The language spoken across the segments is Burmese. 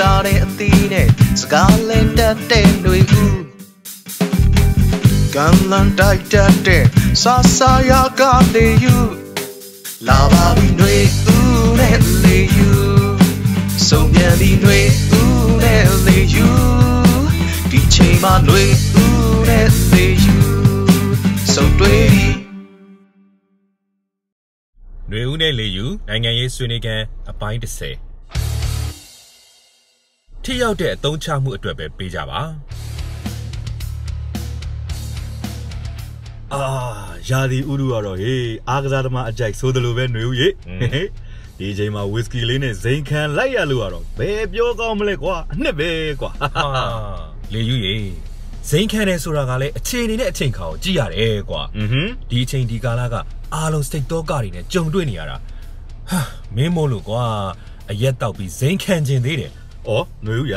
တာတဲ့အသီးနဲ့စကားလင်းတတ်တဲ့တွေဦးကံလန်တိုက်တတ်တဲ့ဆာဆာယာကလေယူလာပါပြီတွေဦးနဲ့လေယူဆုံးပြန်ပြီတွေဦးနဲ့လေယူဒီချိန်မှာတွေဦးနဲ့လေယူဆုံးတွေ့ပြီຫນွေဦးနဲ့လေယူနိုင်ငံရေးဆွေးနွေးခန်းအပိုင်း30 ထိရောက်တဲ့အသုံးချမှုအတွက်ပဲပေးကြပါ အာရာဒီဥရုကတော့ဟေးအားကစားသမားအကြိုက်ဆိုသလိုပဲຫນွေဦးရေဟေးဒီအချိန်မှာဝီစကီလေးနဲ့ဇိန်ခံလိုက်ရလို့ကတော့ဘယ်ပြောကောင်းမလဲကွာအနှစ်ပဲကွာ ဟာလေယူရေဇိန်ခံတယ်ဆိုတာကလည်းအချိန်နေနဲ့အချိန်ခါကိုကြည့်ရတယ်ကွာ อือဟึ ဒီအချိန်ဒီကာလကအားလုံးစိတ်တော့ကတွေနဲ့ကြုံတွေ့နေရတာဟာမင်းမို့လို့ကွာအရက်တောက်ပြီးဇိန်ခံခြင်းသေးတယ် ဩနွေဦးရ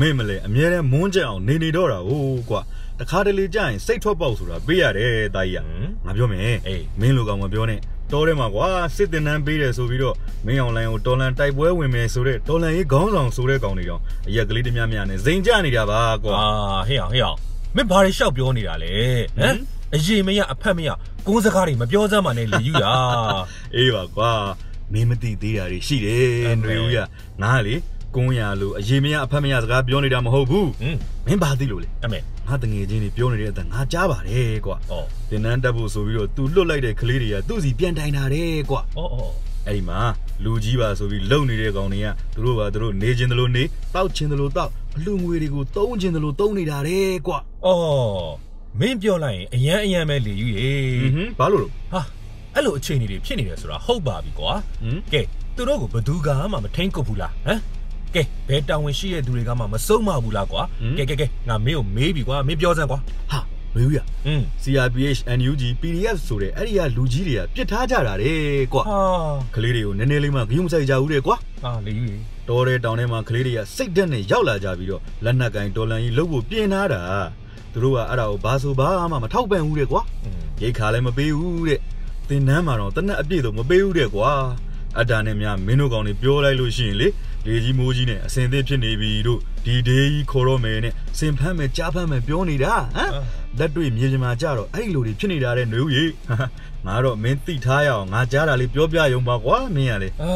မေ့မလဲအမြဲတမ်းမွန်းကြအောင်နေနေတော့တာဟိုးကွာတခါတလေကြရင်စိတ်ထွက်ပေါက်ဆိုတာပေးရတယ်တာကြီးကငါပြောမယ်အေးမင်းလိုကောင်မပြောနဲ့တော်တယ်မှာကွာစစ်တင်တန်းပေးတယ်ဆိုပြီးတော့မင်းအောင်လိုင်းကိုတော်လန်တိုက်ပွဲဝင်မယ်ဆိုတော့တော်လန်ရေးခေါင်းဆောင်ဆိုတဲ့ကောင်တွေတော့အရက်ကလေးတများများနဲ့ဇိမ်ကြနေတာပါကွာအာဟေ့အောင်ဟေ့အောင်မင်းဘာတွေရှောက်ပြောနေတာလဲဟမ်အရေးမရအဖက်မရကုန်းစကားတွေမပြောစမ်းပါနဲ့လေယူရအေးပါကွာမင်းမသိသေးတာတွေရှိတယ်ຫນွေဦးရငါလေ ကုန်းရလို့အရေးမရအဖက်မရစကားပြောနေတာမဟုတ်ဘူးဟင်းမင်းဘာသိလို့လဲအမေငါတငယ်ချင်းတွေပြောနေတဲ့အတန်ငါကြားပါတယ်ကွာဩတင်နန်းတက်ဖို့ဆိုပြီးတော့သူလွတ်လိုက်တဲ့ကလေးတွေကသူ့စီပြန်တိုင်တာတယ်ကွာဩဩအဲ့ဒီမှာလူကြီးပါဆိုပြီးလုံနေတဲ့ကောင်တွေကသူတို့ပါသူတို့နေချင်းတယ်လို့နေတောက်ချင်းတယ်လို့တောက်အလူငွေတွေကိုတုံးချင်းတယ်လို့တုံးနေတာတယ်ကွာဩမင်းပြောလိုက်ရင်အရန်အရန်ပဲလေယူရေဟွန်းဘာလို့လို့ဟာအဲ့လိုအခြေအနေတွေဖြစ်နေတယ်ဆိုတာဟုတ်ပါပြီကွာဟမ်ကဲသူတို့ကိုဘယ်သူကမှမထိန်ကုတ်ဘူးလားဟမ် ကဲဘယ်တာဝန်ရှိတဲ့သူတွေကမှမစုံမဘူးလားကွာကဲကဲကဲငါမင်းကိုမေးပြီကွာမင်းပြောစမ်းကွာဟာမေးဘူးရอืม CRPH NUG PDF ဆိုတဲ့အဲ့ဒီကလူကြီးတွေကပြစ်ထားကြတာတဲ့ကွာဟာကလေးတွေကိုနည်းနည်းလေးမှဂရုမစိုက်ကြဘူးတဲ့ကွာအာလေကြီးလေတော်တဲ့တောင်ထဲမှာကလေးတွေကစိတ်ဓာတ်နဲ့ရောက်လာကြပြီးတော့လက်နက်ကင်တော်လန်ကြီးလှုပ်ဖို့ပြင်ထားတာသူတို့ကအဲ့ဒါကိုဘာဆိုဘာမှမထောက်ပံ့ဘူးတဲ့ကွာရိတ်ခါလည်းမပေးဘူးတဲ့သင်တန်းမှာတော့တနက်အပြည့်တော့မပေးဘူးတဲ့ကွာအတားနဲ့များမင်းတို့ကောင်တွေပြောလိုက်လို့ရှိရင်လေ လေကြီးမိုးကြီးနဲ့အစင်သစ်ဖြစ်နေပြီတို့ဒီဒေးကြီးခေါ်တော့မယ်နဲ့စင်ဖမ်းမယ်ကြားဖမ်းမယ်ပြောနေတာဟမ်လက်တွေ့မြေပြင်မှာကြတော့အဲ့ဒီလိုတွေဖြစ်နေတာတဲ့ຫນွေဦးကြီးငါတော့မင်းသိထားရအောင်ငါကြားတာလေးပြောပြရုံပါကွာမင်းကလေအာ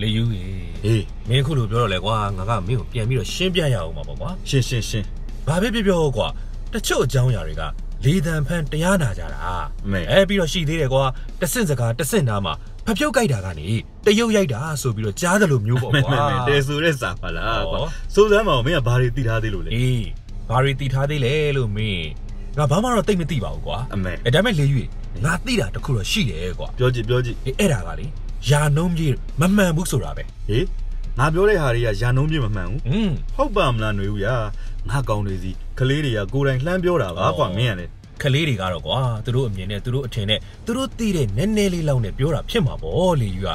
လေယူရေဟေးမင်းခုလိုပြောတော့လေကွာငါကမင်းကိုပြန်ပြီးတော့ရှင်းပြရအောင်ပါပေါ့ကွာရှင်းရှင်းရှင်းဘာပဲပြောပြောကွာတချို့အကြောင်းအရာတွေကလေတံဖန်တရားနာကြတာအမေအဲပြီးတော့ရှိသေးတယ်ကွာတဆင့်စကားတဆင့်သားမှာ ဖဖြုတ်ကြိုက်တာကနေတရုတ်ရိုက်တာဆိုပြီးတော့ကြားတယ်လို့မျိုးပေါ့ မဲ ကွာ မဲမဲတဲဆိုတဲ့စာပါလား ဟော ကွာစိုးစမ်းမအောင်မင်းကဘာတွေသိထားသေးလို့လဲ အေးဘာတွေတီထားသေးလဲလို့မင်းငါဘာမှတော့တိတ်မသိပါဘူးကွာ အမေ အဲဒါမဲ့လေယူရေငါသိတာတခုတော့ရှိတယ်ကွာ ပြောကြည့်ပြောကြည့် အေးအဲ့ဒါကလေယာနှုံးကြီးမမှန်ဘူးဆိုတာပဲ ဟေးငါပြောတဲ့ဟာတွေကရာနှုံးပြည့်မမှန်ဘူး อืม ဟုတ်ပါမလားຫນွေဦးရငါကောင်းတွေစီကလေးတွေကကိုယ်တိုင်လှမ်းပြောတာပါကွာမင်းကလေ ကလေးတွေကတော့ကွာသူတို့အမြင်နဲ့သူတို့အထင်နဲ့သူတို့သိတဲ့နည်းနည်းလေးလောက်နဲ့ပြောတာဖြစ်မှာပေါ့လေယူက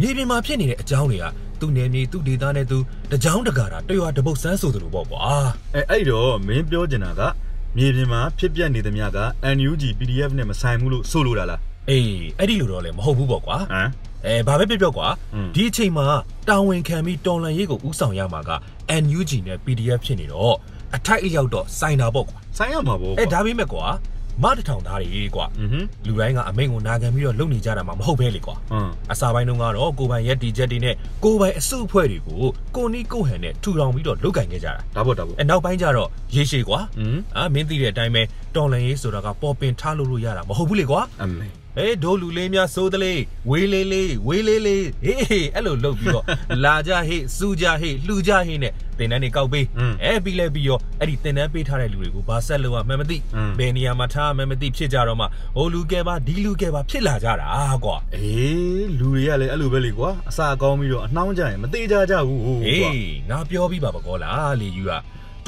မြေပြင်မှာဖြစ်နေတဲ့အကြောင်းတွေကသူ့နယ်မြေသူ့ဒေသနဲ့သူတကြောင်တကာတာတရွာတပုတ်ဆန်းဆိုသလိုပေါ့ကွာအဲအဲ့တော့မင်းပြောချင်တာကမြေပြင်မှာဖြစ်ပျက်နေသမျှက NUG PDF နဲ့မဆိုင်ဘူးလို့ဆိုလိုတာလားအေးအဲ့ဒီလိုတော့လည်းမဟုတ်ဘူးပေါ့ကွာဟမ်အဲဘာပဲပြောပြောကွာဒီအချိန်မှာတာဝန်ခံပြီးတော်လန်ရေးကိုဥဆောင်ရမှာက NUG နဲ့ PDF ဖြစ်နေတော့ အထိုက်အရောက်တော့ဆိုင်တာပေါ့ကွာဆိုင်ရမှာပေါ့အဲဒါပေမဲ့ကွာမတထောင်သားတွေကွာလူတိုင်းကအမိန်ကိုနာခံပြီးတော့လုပ်နေကြတာမှမဟုတ်ပဲလေကွာအစာပိုင်းတုန်းကတော့ကိုပိုင်ရက်တီချက်တွေနဲ့ကိုပိုင်အစုအဖွဲ့တွေကိုကိုနီးကိုဟန်နဲ့ထူထောင်ပြီးတော့လုပ်ကင်ခဲ့ကြတာဒါပေါ့ဒါပေါ့အဲနောက်ပိုင်းကျတော့ရေရှည်ကွာအာမင်းသိတဲ့အတိုင်းပဲတော်လန်ရေးဆိုတာကပေါ်ပင်ထားလို့လို့ရတာမဟုတ်ဘူးလေကွာအမေဟေးဒိုလူလေးများစိုးတလေးဝေးလေးလေးဝေးလေးလေးဟေးဟေးအဲ့လိုလုပ်ပြီးတော့လာကြဟေးစူကြဟေးလှူကြဟေးနဲ့တင်တန်းတွေကောက်ပေးအဲပြီးလဲပြီးရောအဲ့ဒီတင်တန်းပေးထားတဲ့လူတွေကိုဘာဆက်လို့မှမသိဘယ်နေရာမှာထားမှမသိဖြစ်ကြတော့မှဟိုလူကဲပါဒီလူကဲပါဖြစ်လာကြတာကွာအေးလူတွေကလည်းအဲ့လိုပဲလေကွာအစာကောင်းပြီးတော့အနှောင်းကြရင်မသေးကြကြဘူးဟိုအေးကွာငါပြောပြီးပါဗကောလားလေယူက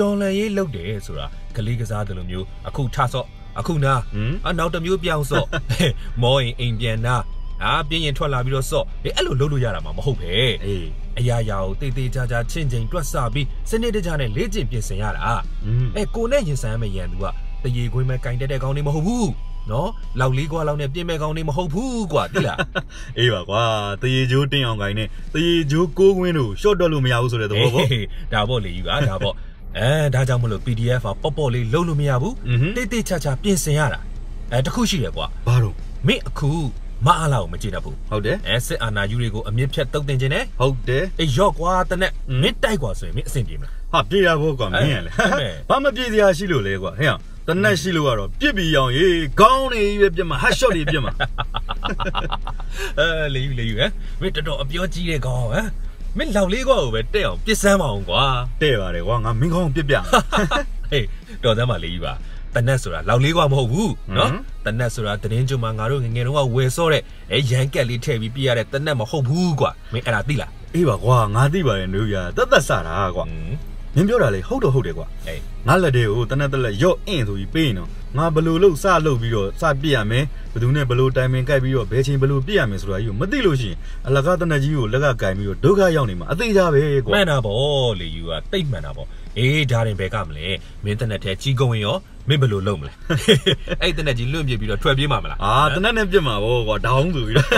တော်လန်ရေးလုပ်တယ်ဆိုတာကလေးကစားတယ်လို့မျိုးအခုထဆော့အခုနာဟမ်အနောက်တစ်မျိုးပြောင်းဆော့မောရင်အိမ်ပြန်နာအာပြင်းရင်ထွက်လာပြီးတော့ဆော့အေးအဲ့လိုလုပ်လို့ရတာမှမဟုတ်ပဲအေးအရာရာကိုတေးသေးချာချာချင့်ချိန်တွက်ဆပြီးစနစ်တကျနဲ့လေ့ကျင့်ပြင်ဆင်ရတာอืมအဲကိုနဲ့ရင်ဆိုင်ရမယ့်ရန်သူကတရေခွင်းမဲ့ကင်တက်တဲ့ကောင်းနေမဟုတ်ဘူးနော်လောက်လေးကွာလောက်နဲ့ပြင်မဲ့ကောင်းနေမဟုတ်ဘူးကွာတိလားအေးပါကွာတရေကျိုးတင်းအောင်ကိုင်းနဲ့တရေကျိုးကိုးကွင်းတို့ရှော့တော့လို့မရဘူးဆိုတဲ့သဘောပေါ့ဟေးဒါပေါ့လေယူပါဒါပေါ့ အဲဒါကြောင့်မလို့ PDF ကပေါ့ပေါ့လေးလုံးလို့မရဘူးတိတ်တိတ်ချာချာပြင်ဆင်ရတာအဲတခုရှိတယ်ကွာဘာလို့မင်းအခုမအားလာကိုမကြည့်တတ်ဘူးဟုတ်တယ်အဲစစ်အာဏာယူတွေကိုအမြင့်ဖြတ်တုတ်တင်ခြင်းနဲ့ဟုတ်တယ်အေးရော့ကွာတနက်မင်းတိုက်ကွာဆိုရင်မင်းအဆင်ပြေမလားဟာပြေရဖို့ကွာမင်းရလေဘာမပြေစရာရှိလို့လဲကွာဟဲ့တနက်ရှိလို့ကတော့ပြစ်ပြီးအောင်ရေခေါင်းတွေပဲပြစ်မှာဟတ်ရှော့တွေပြစ်မှာအဲလေယူလေယူဟဲ့မင်းတော်တော်အပြောကြီးတဲ့ခေါင်းဟဲ့ မ်မင်းလောက်လေးကွာကိုပဲတက်အောင်ပြစ်စမ်းပါအောင်ကွာတဲ့ပါတယ်ကွာငါမင်းခေါင်းပြစ်ပြဟေးတော်စမ်းပါလေယူပါတနက်ဆိုတာလောက်လေးကွာမဟုတ်ဘူးနော်ဟမ်တနက်ဆိုတာသတင်းကြုံမှာငါတို့ငယ်ငယ်တုန်းကဝယ်စောတဲ့အဲရန်ကက်လေးထည့်ပြီးပြရတဲ့တနက်မဟုတ်ဘူးကွာမင်းအဲ့ဒါသိလားအေးပါကွာငါသိပါတယ်နူရတတ်သက်စတာကွာဟင်း မင်းပြောတာလေဟုတ်တော့ဟုတ်တယ်ကွာအေးငါလက်တွေကိုတနက်တက်လက်ရော့အင်းဆိုပြီးပေးရင်တော့ငါဘယ်လိုလုပ်စလုပ်ပြီးတော့စပြစ်ရမယ်ဘယ်သူနဲ့ဘယ်လိုတိုင်ပင်ကြိုက်ပြီးတော့ဘယ်ချိန်ဘယ်လိုပြစ်ရမယ်ဆိုတာကြီးကိုမသိလို့ရှိရင်အလကားတနက်ကြီးကိုလက်ကကင်ပြီးတော့ဒုက္ခရောက်နေမှာအသေးကြပဲကွာမှန်တာပေါ့လေယူကတိတ်မှန်တာပေါ့အေးဒါရင်ဘယ်ကမလဲမင်းတနက်ထဲကြီးကုန်ရင်ရောမင်းဘယ်လိုလုပ်မလဲအဲ့တနက်ကြီးလွန့်ပြစ်ပြီးတော့ထွက်ပြေးမှာမလားအာတနက်နဲ့ပြစ်မှာဗောကွာဒေါင်းဆိုပြီးတော့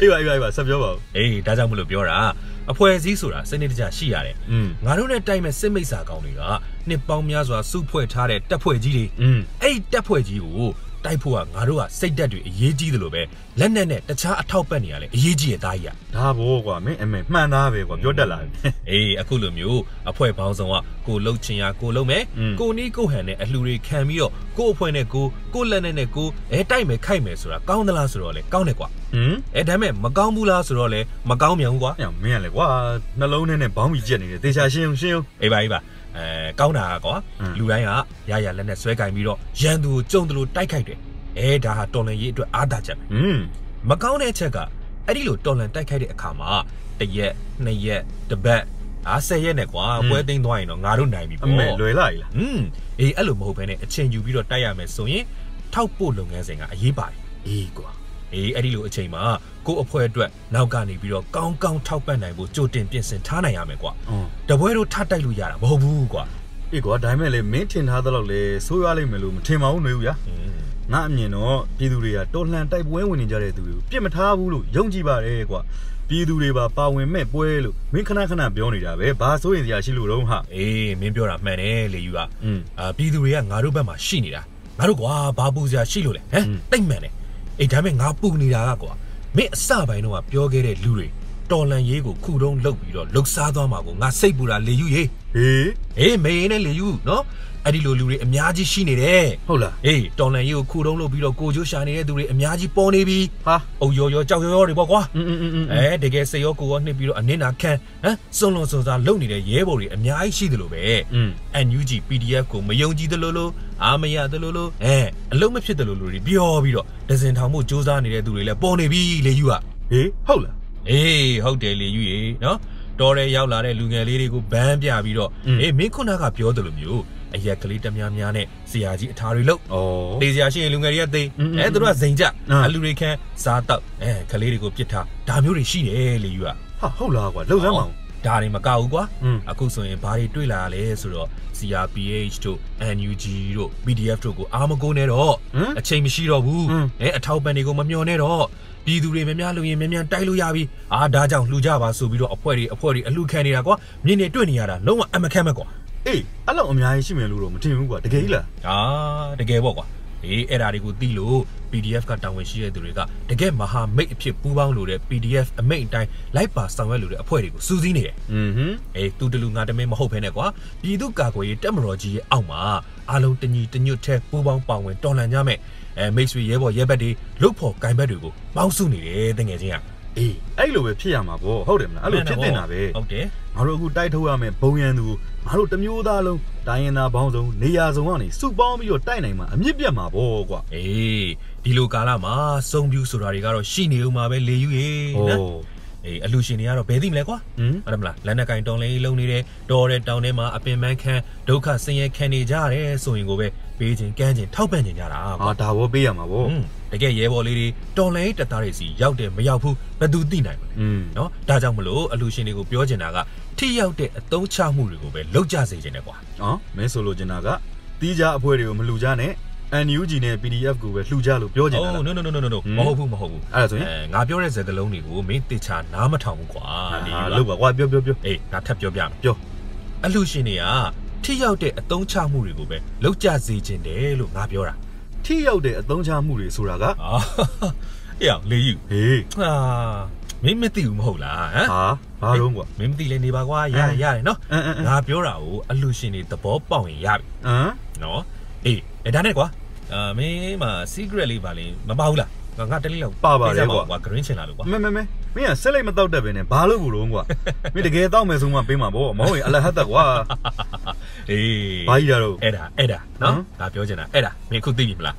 အေးပါအေးပါအေးပါဆက်ပြောပါဦးအေးဒါကြောင့်မလို့ပြောတာ အဖွဲ့အစည်းဆိုတာစနစ်တကျရှိရတယ်ငါတို့နဲ့တိုက်မဲ့စစ်မိတ်စာကောင်တွေကနှစ်ပေါင်းများစွာစုဖွဲ့ထားတဲ့တပ်ဖွဲ့ကြီးတွေအဲ့ဒီတပ်ဖွဲ့ကြီးကို တိုက်ဖို့ကငါတို့ကစိတ်ဓာတ်တွေအရေးကြီးတယ်လို့ပဲလက်နက်နဲ့တခြားအထောက်ပံ့တွေကလည်းအရေးကြီးရဲ့သားကြီးอ่ะဒါဘောကွာမင်းအမေမှန်သားပဲကွာပြောတတ်လားအေးအခုလိုမျိုးအဖွဲပေါင်းဆောင်ကကိုလှုပ်ချင်ရကိုလှုပ်မယ်ကိုနီးကိုဟန်နဲ့အလှူတွေခံပြီးတော့ကိုအဖွဲနဲ့ကိုကိုလက်နက်နဲ့ကိုအဲတိုက်မယ်ခိုက်မယ်ဆိုတာကောင်းသလားဆိုတော့လေကောင်းတယ်ကွာဟင်အဲဒါမဲ့မကောင်းဘူးလားဆိုတော့လေမကောင်းမြန်ဘူးကွာမင်းကလေကွာနှလုံးထဲနဲ့ဘောင်းပြီးကြက်နေတယ်တေချာရှင်းရှင်းအေးပါအေးပါ အဲကောင်းတာကွာလူတိုင်းကရရလက်နဲ့ဆွဲကင်ပြီးတော့ရန်သူကိုကြုံတလို့တိုက်ခိုက်တယ်အဲဒါဟာတော်လန်ရေးအတွက်အားသာချက်ပဲမကောင်းတဲ့အချက်ကအဲ့ဒီလိုတော်လန်တိုက်ခိုက်တဲ့အခါမှာတရက်နှစ်ရက်တစ်ပတ်အားဆယ်ရက်နဲ့ကွာပွဲသိမ်းသွားရင်တော့ငါတို့နိုင်ပြီပေါ့အမေလွယ်လာပြီလားอืมအေးအဲ့လိုမဟုတ်ဘဲနဲ့အချိန်ယူပြီးတော့တိုက်ရမယ်ဆိုရင်ထောက်ပို့လုပ်ငန်းစဉ်ကအရေးပါတယ်အေးကွာ အေးအဲ့ဒီလိုအချိန်မှာကို့အဖွဲအတွက်နောက်ကနေပြီးတော့ကောင်းကောင်းထောက်ပံ့နိုင်ဖို့ကြိုတင်ပြင်ဆင်ထားနိုင်ရမယ်ကွာတပွဲတို့ထတိုက်လို့ရတာမဟုတ်ဘူးကွာအေးကွာဒါပေမဲ့လေမင်းထင်ထားသလောက်လေဆိုးရွားလိမ့်မယ်လို့မထင်ပါဘူးနှွေဦးရာငါအမြင်တော့ပြည်သူတွေကတော်လှန်တိုက်ပွဲဝင်နေကြတဲ့သူတွေကိုပြစ်မထားဘူးလို့ယုံကြည်ပါတယ်ကွာပြည်သူတွေပါပါဝင်မဲ့ပွဲလို့မင်းခဏခဏပြောနေတာပဲဘာဆိုရင်စရာရှိလို့တော့ဟာအေးမင်းပြောတာမှန်တယ်လေယူကအာပြည်သူတွေကငါတို့ဘက်မှာရှိနေတာငါတို့ကွာဘာပူစရာရှိလို့လဲဟမ်တိတ်မှန်တယ် အေးဒါပေမဲ့ငါပူနေတာကကွာမင်းအစပိုင်းတော့ကပြောခဲ့တဲ့လူတွေ တော်လန်ရေးကိုခုတုံးလှုပ်ပြီးတော့လှုပ်ရှားသွားမှာကိုငါစိတ်ပူတာလေယူရေးဟေးဟေးမေရင်နဲ့လေယူနော်အဲ့ဒီလိုလူတွေအများကြီးရှိနေတယ်ဟုတ်လားအေးတော်လန်ရေးကိုခုတုံးလှုပ်ပြီးတော့ကိုကျိုးရှာနေတဲ့သူတွေအများကြီးပေါ်နေပြီဟာအုံရောရောကြောက်ရောရောတွေပေါ့ကွာအဲတကယ်စိတ်ရောကိုယ်ရောနှိပ်ပြီးတော့အနစ်နာခံဟမ်စွန့်လွန်စွန့်စားလုပ်နေတဲ့ရဲဘော်တွေအများကြီးရှိတယ်လို့ပဲ NUG PDF ကိုမယုံကြည်တယ်လို့လို့အာမရတယ်လို့လို့အဲအလုံးမဖြစ်တယ်လို့လူတွေပြောပြီးတော့ဒဇင်ထောင်မှုစ조사နေတဲ့သူတွေလည်းပေါ်နေပြီလေယူကဟေးဟုတ်လား အေးဟုတ်တယ်လေယူရေနော်တော်ရဲရောက်လာတဲ့လူငယ်လေးတွေကိုဘန်းပြပြီးတော့အေးမင်းခုနကပြောသလိုမျိုးအရက်ကလေးတများများနဲ့ဆရာကြီးအထာတွေလို့ဩတေဆရာရှိရင်လူငယ်တွေကသိအဲသူတို့ကဇိမ်ကြအလူတွေခန်းစားတော့အဲကလေးတွေကိုပြစ်ထားဒါမျိုးတွေရှိတယ်လေယူကဟာဟုတ်လားကွာလှုပ်စမ်းမအောင်ဒါတွေမကဘူးကွာအခုဆိုရင်ဘာတွေတွေ့လာရလဲဆိုတော့ CRPH တို့ NUG တို့ PDF တို့ကိုအားမကုန်နဲ့တော့အချိန်မရှိတော့ဘူးအဲအထောက်ပံ့တွေကိုမမျှော်နဲ့တော့ ပြည်သူတွေများများလို့ရင်များများတိုက်လို့ရပြီအာဒါကြောင့်လှူကြပါဆိုပြီးတော့အဖွဲ့တွေအဖွဲ့တွေအလှခံနေတာကွာမြင်နေတွေ့နေရတာလုံးဝအမခက်မဲ့ကွာ အေးအဲ့လောက်အများကြီးရှိမယ်လို့တော့မထင်ဘူးကွာတကယ်ကြီးလား အာတကယ်ပေါ့ကွာအေးအဲ့ဒါတွေကိုသိလို့ PDF ကတာဝန်ရှိတဲ့သူတွေကတကယ်မဟာမိတ်အဖြစ်ပူးပေါင်းလို့တဲ့ PDF အမိတ်အတိုင်းလိုက်ပါဆောင်ရွက်လို့တဲ့အဖွဲ့တွေကိုစူးစီးနေတယ် อืมဟင် အေးသူတလူငါတမင်းမဟုတ်ဖ ೇನೆ ကွာပြည်သူကာကွယ်ရေးတက်မတော်ကြီးရဲ့အောက်မှာ အားလုံးတညီတညွတ်ထဲပူးပေါင်းပါဝင်တော်လှန်ကြမယ်အဲမိတ်ဆွေရဲဘော်ရဲဘက်တွေလုတ်ဖို့ဂိုင်ဘက်တွေကိုပေါင်းစုနေတယ်တကယ်ချင်းကအေးအဲ့လိုပဲဖြစ်ရမှာပေါ့ဟုတ်တယ်မလားအဲ့လိုဖြစ်တင်တာပဲဟုတ်တယ်ငါတို့အခုတိုက်ထုတ်ရမယ်ဘုံရန်သူငါတို့တစ်မျိုးသားလုံးတိုင်းရင်သားဘောင်းဆုံးနေရာစုံကနေစုပေါင်းပြီးတော့တိုက်နိုင်မှာအမြင့်ပြတ်မှာပေါ့ကွာအေးဒီလိုကာလမှာစုံပြူဆိုတာတွေကတော့ရှိနေဦးမှာပဲလေယူရေဟိုနော် အေးအလူရှင်တွေကတော့ဘယ်သိမလဲကွာဟုတ်တယ်မလားလက်နက်ကင်တောင်းလေးလုံးနေတဲ့တော်တဲ့တောင်ထဲမှာအပင်ပန်းခန်းဒုက္ခဆင်းရဲခံနေကြရတယ်ဆိုရင်ကိုပဲပေးခြင်းကမ်းခြင်းထောက်ပံ့ခြင်းကြတာဟာဒါဘောပေးရမှာဗောတကယ်ရဲဘော်လေးတွေတော်လိုင်းတပ်သားတွေစီရောက်တယ်မရောက်ဘူးဘယ်သူသိနိုင်မလဲနော်ဒါကြောင့်မလို့အလူရှင်တွေကိုပြောချင်တာကထိရောက်တဲ့အတုံးချမှုတွေကိုပဲလောက်ကြစေချင်တယ်ကွာနော်မင်းဆိုလိုချင်တာကတီးကြအဖွဲတွေကိုမလူကြနဲ့ NUG နဲ့ PDF ကိုပဲလှူကြလို့ပြောချင်တာ Oh လား no no no no no no ဟမ်မဟုတ်ဘူးမဟုတ်ဘူးအဲ့ဒါဆိုရင်ငါပြောတဲ့စကားလုံးတွေကိုမင်းတေချာနားမထောင်ဘူးကွာနေအာယူလို့ပါကွာပြောပြောပြောအေးငါထပ်ပြောပြမယ်ပြောအလှရှင်တွေကထိရောက်တဲ့အတုံးချမှုတွေကိုပဲလောက်ကြစေခြင်းတယ်လို့ငါပြောတာထိရောက်တဲ့အသုံးချမှုတွေဆိုတာကအာအေးအောင်လေယူဟေးဟာမင်းမသိဘူးမဟုတ်လားဟမ်ဟာဘာတော့ကွာမင်းမသိလဲနေပါကွာရတယ်ရတယ်နော်အင်းအင်းအင်းငါပြောတာကိုအလှရှင်တွေသဘောပေါက်ရင်ရပြီဟမ်နော်အေး အဲဒါနဲ့ကွာအာမင်းမှာ secret လေးပါလေမပါဘူးလားငါငါတလေးလောက်ပါပါတယ်ကွာကွာ green ချင်လာလို့ကွာမဲမဲမဲမင်းကဆက်လိုက်မတော့တတ်ပဲနဲ့ဘာလို့ဘူးတော့ကွာမင်းတကယ်တောက်မယ်ဆိုမှပေးမှာပေါ့မဟုတ်ရင်အလဟတ်သက်ကွာအေးဘာကြီးရတော့အဲ့ဒါအဲ့ဒါနော်ဟမ်ငါပြောချင်တာအဲ့ဒါမင်းအခုသိပြီမလား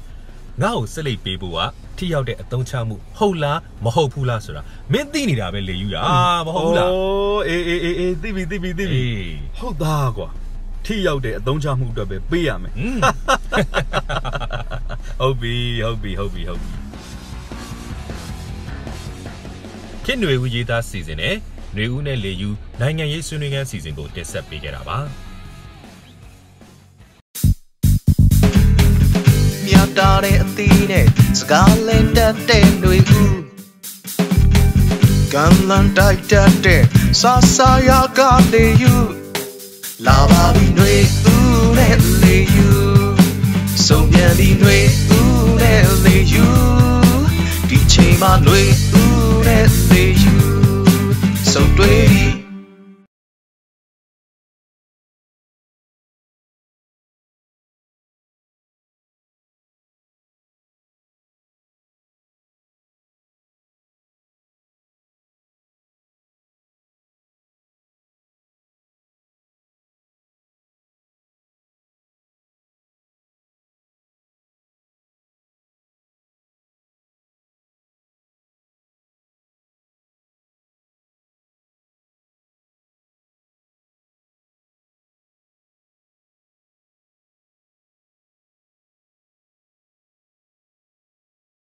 ငါ့ကိုစလိတ်ပေးဖို့ကထိရောက်တဲ့အသုံးချမှုဟုတ်လားမဟုတ်ဘူးလားဆိုတာမင်းသိနေတာပဲလေယူတာမဟုတ်ဘူးလားအိုးအေးအေးအေးအေးသိပြီသိပြီသိပြီအေးဟုတ်သားကွာထိရောက်တဲ့အသုံးချမှုအတွက်ပဲပေးရမယ်อืม ဟုတ်ပြီဟုတ်ပြီဟုတ်ပြီဟုတ်ပြီ ခင်ຫນွေဦးရေးသားစီစဉ်နဲ့ຫນွေဦးနဲ့လေယူနိုင်ငံရေးဆွေးနွေးခန်းစီစဉ်ကိုတင်ဆက်ပေးကြတာပါ မြတ်တာတဲ့အသီးနဲ့စကားလဲတတ်တဲ့တွေဦးကံလန်တိုက်တတ်တဲ့ဆာဆာယာကနေယူလာပါပြီတွေဦး ဆုံးပြန်ပြီတွေဦးနဲ့လေယူဒီချိန်မှာတွေဦး